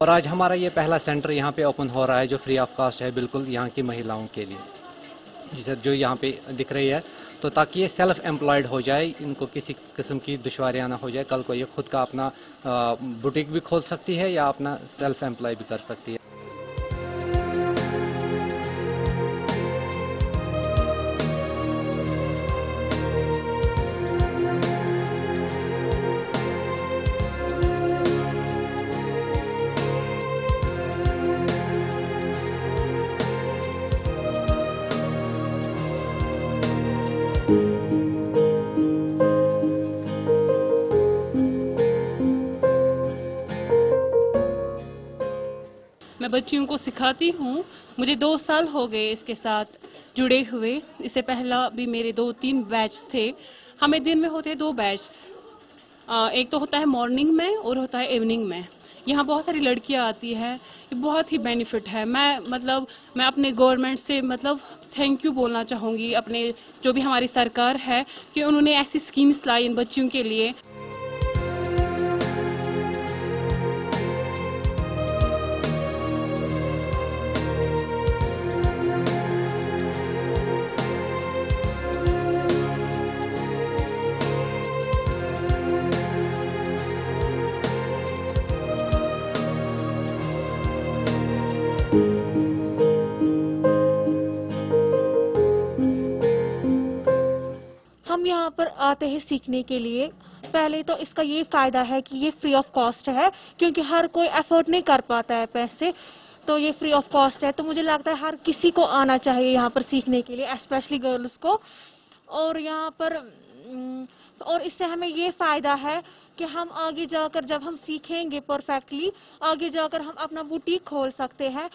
और आज हमारा ये पहला सेंटर यहाँ पे ओपन हो रहा है, जो फ्री ऑफ़ कास्ट है बिल्कुल यहाँ की महिलाओं के लिए। जी सर, जो यहाँ पे दिख रही है तो ताकि ये सेल्फ एम्प्लॉयड हो जाए, इनको किसी किस्म की दुशारियाँ ना हो जाए, कल को ये खुद का अपना बुटीक भी खोल सकती है या अपना सेल्फ एम्प्लॉय भी कर सकती है। मैं बच्चियों को सिखाती हूँ। मुझे दो साल हो गए इसके साथ जुड़े हुए। इससे पहला भी मेरे दो तीन बैच थे। हमें दिन में होते हैं दो बैच। एक तो होता है मॉर्निंग में और होता है इवनिंग में। यहाँ बहुत सारी लड़कियाँ आती हैं। ये बहुत ही बेनिफिट है। मैं मतलब मैं अपने गवर्नमेंट से मतलब थैंक यू बोलना चाहूँगी अपने जो भी हमारी सरकार है कि उन्होंने ऐसी स्कीम्स लाई इन बच्चियों के लिए। हम यहाँ पर आते हैं सीखने के लिए। पहले तो इसका ये फ़ायदा है कि ये फ्री ऑफ़ कॉस्ट है, क्योंकि हर कोई अफोर्ड नहीं कर पाता है पैसे। तो ये फ्री ऑफ़ कॉस्ट है तो मुझे लगता है हर किसी को आना चाहिए यहाँ पर सीखने के लिए स्पेशली गर्ल्स को। और यहाँ पर और इससे हमें ये फ़ायदा है कि हम आगे जाकर जब हम सीखेंगे परफेक्टली आगे जाकर हम अपना बुटीक खोल सकते हैं।